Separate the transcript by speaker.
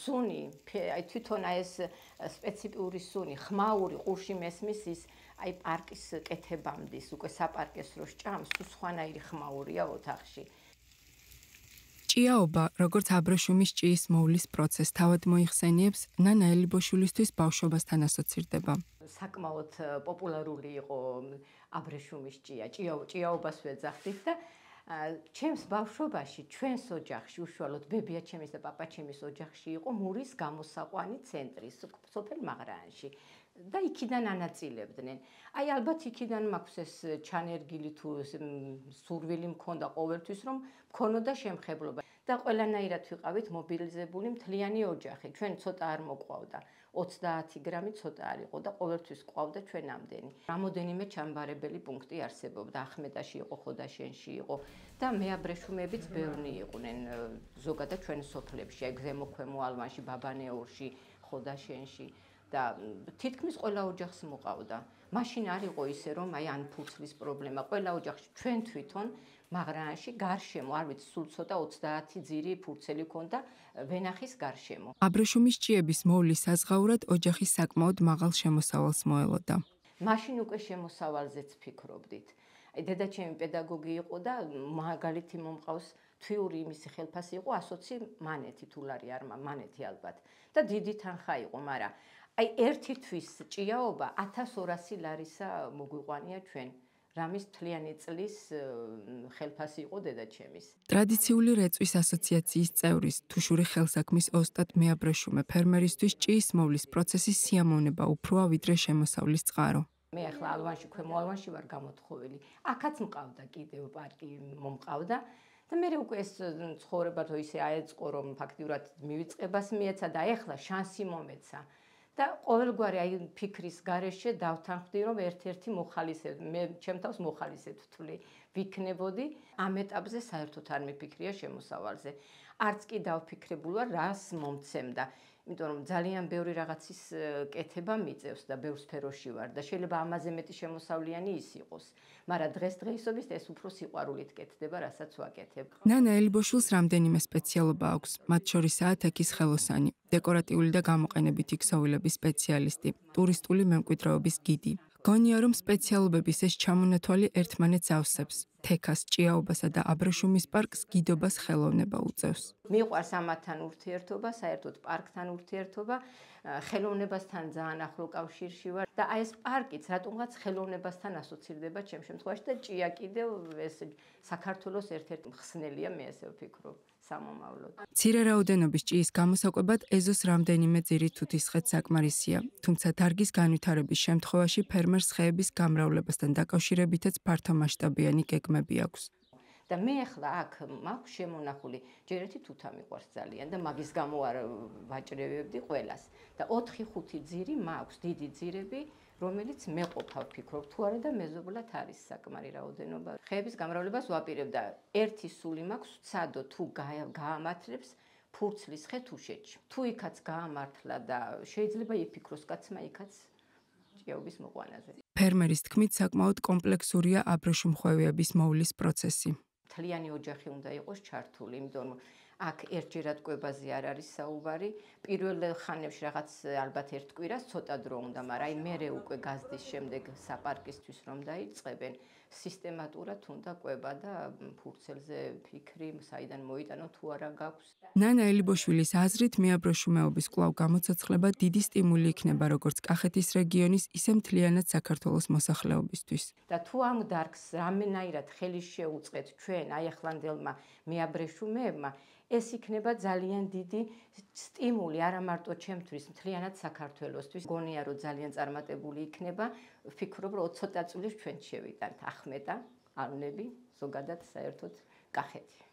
Speaker 1: სუნი, აი თვითონ აი ეს სპეციფიური სუნი, ხმაური ყურში მესმის ის აი პარკის კეთებამდე, უკვე საპარკეს რო სჭამს, თუ სხვანაირი ხმაურია ოთახში.
Speaker 2: ჭიაობა, როგორც აბრეშუმის ჭიის მოვლის პროცესს თავად მოიხსენიებს, ნანა ელიბოშულისთვის ბავშვობასთან ასოცირდება.
Speaker 1: საკმაოდ პოპულარული იყო აბრეშუმის ჭია, ჭიაობას ვეძახდით და ჩემს ბავშვობაში, ჩვენს ოჯახში, უშუალოდ ბებია ჩემის და პაპა ჩემის ოჯახში იყო მურის გამოსაყვანი ცენტრი, სოფელ მაღრაანში. და იქიდან ანაწილებდნენ. აი ალბათ იქიდან მაქვს ეს ჩანერგილი თუ სურვილი მქონდა ყოველთვის რომ მქონოდა შემხებლობა და ყველანაირად ვიყავით მობილიზებული მთლიანი ოჯახი. ჩვენ ცოტა არ მოყვავდა. 30 გრამი ცოტა არ იყო და ყოველთვის ყვავდა ჩვენ ამდენი. რამოდენიმე ჩამბარებელი პუნქტი არსებობდა. ახმედაში იყო, ხოდაშენში იყო და მეაბრეშუმებიც ბევრი იყვნენ ზოგადად ჩვენ სოფლებში, აი გზემოქვემო ალმანში, ბაბანეურში, ხოდაშენში. და თითქმის ყველა ოჯახს მოყავდა. მაშინ არ იყო ისე რომ აი ან ფურცლის პრობლემა, ყველა ოჯახში ჩვენ თვითონ მაგრანში გარშემო, არ ვიცი, სულ ცოტა 30 ძირი ფურცელი ქონდა ვენახის გარშემო.
Speaker 2: აბრეშუმის ჭიების მოვლის საზღაურად ოჯახის საკმაოდ მაღალ შემოსავალს მოელოდა.
Speaker 1: მაშინ უკვე შემოსავალზეც ფიქრობდით. აი დედაჩემი პედაგოგი იყო და მაგალითი მომყავს თვიური იმისი ხელფასი იყო 120 მანეთი თულარი არ მანეთი ალბათ და დიდი თანხა იყო, მაგრამ აი ერთი თვის ჭიაობა 1200 ლარისა მოგვიყვანია ჩვენ რამის თლიანი წლის ხელფასი იყო დედაჩემის.
Speaker 2: ტრადიციული რეწვის ასოციაციის წევრის თუშური ხელსაქმის ოსტატ მეაბრეშუმე ფერმერისთვის ჭიის მოვლის პროცესის სიამოვნება უფროა ვიდრე შემოსავლის წყარო.
Speaker 1: მე ახლა ალვანში ქვემო ალვანში ვარ გამოთხოვილი. აქაც მყავდა კიდევ პარკი მომყავდა. და მე უკვე ეს ცხოვრება თო ისე აეწყო რომ ფაქტიურად მივიწყებას მიეცა და ეხლა შანსი მომეცა. და ყოველგვარი აი ფიქრის გარეშე დავთანხმდი რომ ერთ-ერთი მოხალისე მე ჩემთავს მოხალისე თვლი ვიქნებოდი ამ ეტაპზე საერთოდ არ მიფიქრია შემოსავალზე არც კი დავფიქრებულ ვარ რას მომცემდა იმიტომ რომ ძალიან ბევრი რაღაცის კეთება მიწევს და ბევრ სფეროში ვარ და შეიძლება ამაზე მეტი შემოსავლიანი ის იყოს. მაგრამ დღესდღეობით ეს უფრო სიყვარულით კეთდება, რასაც ვაკეთებ.
Speaker 2: ნანა ელიბოშულს რამდენიმე სპეციალობა აქვს, მათ შორისაა თექის ხელოსანი, დეკორატიული და გამოყენებითი ქსოვილების სპეციალისტი, ტურისტული მემკვიდრეობის გიდი. გონია რომ სპეციალობების ეს ჩამონათვალი ერთმანეთს ავსებს. თექას, ჭიაობასა და აბრეშუმის პარკს გიდობას ხელოვნება უწევს.
Speaker 1: მიყვარს ამათთან ურთიერთობა, საერთოდ პარკთან ურთიერთობა, ხელოვნებასთან ძალიან ახლო კავშირში ვარ და აი ეს პარკიც რატომღაც ხელოვნებასთან ასოცირდება ჩემ შემთხვევაში და ჭია კიდევ ეს საქართველოს ერთ-ერთი მხსნელია, მე ასე ვფიქრობ. სამომავლოდ.
Speaker 2: ცირე რაოდენობის ჭიის გამოსაკვებად ეზოს რამდენიმე ძირი თუთისხეთ საკმარისია, თუმცა დარგის განვითარების შემთხვევაში ფერმერს ხეების გამრავლებასთან დაკავშირებითაც ფართომასშტაბიანი გეგმები აქვს.
Speaker 1: და მე ახლა აქ მაქვს შემონახული ჯერეთი თუთა მიყვარს ძალიან და მაგის გამო არ ვაჭრევებდი ყოველას და 4-5 ძირი მაქვს დიდი ძირები რომელიც მე ყოფავ ფიქრობ თუ არა და მეზობლად არის საკმარი რაოდენობა. ხეების გამრავლებას ვაპირებ და ერთი სული მაქვს ცადო თუ გაამართლებს ფურცლის ხე თუშეთში. თუ იქაც გაამართლა და შეიძლება იფიქროს კაცმა იქაც ჭიაობის მოყვანაზე.
Speaker 2: ფერმერის თქმით საკმაოდ კომპლექსურია აბრეშუმხვევების მოვლის პროცესი.
Speaker 1: თლიანი ოჯახი უნდა იყოს ჩართული, იმიტომ რომ აქ ერთჯერად კვებაზე არ არის საუბარი. პირველ ხანებში რაღაც ალბათ ერთ კვირას ცოტა დრო უნდა, მაგრამ აი მე უკვე გაზდის შემდეგ საპარკისთვის რომ დაიწყებენ, სისტემატურად უნდა კვება და ფურცელზე ფიქრი, საიდან მოიტანო თუ არა გაქვს.
Speaker 2: ნანა ელიბოშვილის აზრით მეაბროშუმეობის კვლავ გამოცოცხლება დიდი სტიმული იქნება როგორც კახეთის რეგიონის, ისე მთლიანად საქართველოს მოსახლეობისთვის.
Speaker 1: და თუ ამ დარგს რამენაირად ხელი შეუწყეთ ჩვენ აი ახლანდელმა მეაბროშუმეებმა ეს იქნება ძალიან დიდი სტიმული არა მარტო ჩემთვის, მთლიანად საქართველოსთვის. გონია რომ ძალიან წარმატებული იქნება. ვფიქრობ რომ ცოტა წუთში ჩვენ შევიტანთ ახმეტა, ალნები, ზოგადად საერთოდ კახეთი.